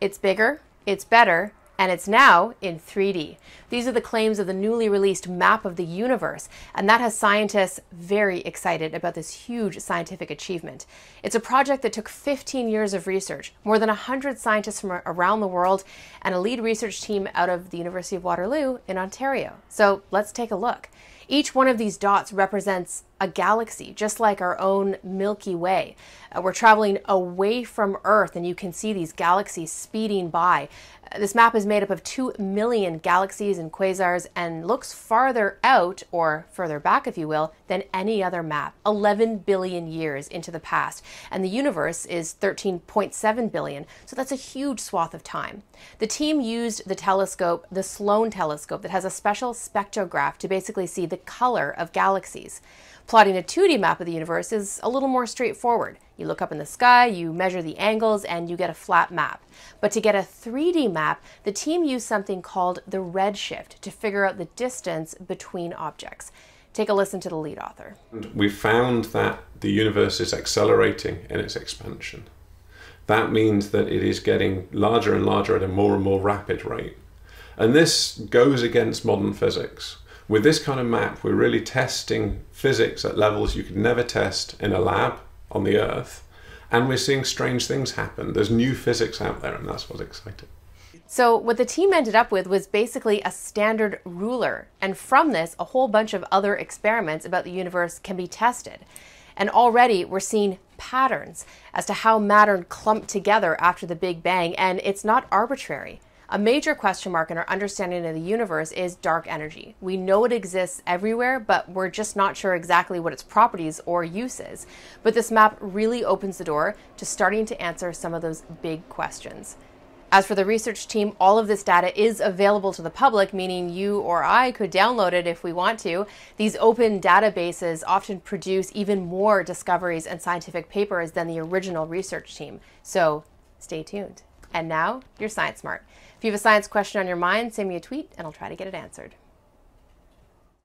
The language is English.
It's bigger, it's better, and it's now in 3D. These are the claims of the newly released map of the universe, and that has scientists very excited about this huge scientific achievement. It's a project that took 15 years of research, more than 100 scientists from around the world, and a lead research team out of the University of Waterloo in Ontario. So let's take a look. Each one of these dots represents a galaxy, just like our own Milky Way. Uh, we're traveling away from Earth, and you can see these galaxies speeding by. Uh, this map is made up of 2 million galaxies and quasars and looks farther out, or further back, if you will, than any other map 11 billion years into the past. And the universe is 13.7 billion, so that's a huge swath of time. The team used the telescope, the Sloan telescope, that has a special spectrograph to basically see the color of galaxies. Plotting a 2D map of the universe is a little more straightforward. You look up in the sky, you measure the angles, and you get a flat map. But to get a 3D map, the team used something called the redshift to figure out the distance between objects. Take a listen to the lead author. We found that the universe is accelerating in its expansion. That means that it is getting larger and larger at a more and more rapid rate. And this goes against modern physics. With this kind of map, we're really testing physics at levels you could never test in a lab on the Earth. And we're seeing strange things happen. There's new physics out there, and that's what's exciting. So, what the team ended up with was basically a standard ruler. And from this, a whole bunch of other experiments about the universe can be tested. And already we're seeing patterns as to how matter clumped together after the Big Bang, and it's not arbitrary. A major question mark in our understanding of the universe is dark energy. We know it exists everywhere, but we're just not sure exactly what its properties or uses. But this map really opens the door to starting to answer some of those big questions. As for the research team, all of this data is available to the public, meaning you or I could download it if we want to. These open databases often produce even more discoveries and scientific papers than the original research team. So stay tuned. And now, you're Science Smart. If you have a science question on your mind, send me a tweet and I'll try to get it answered.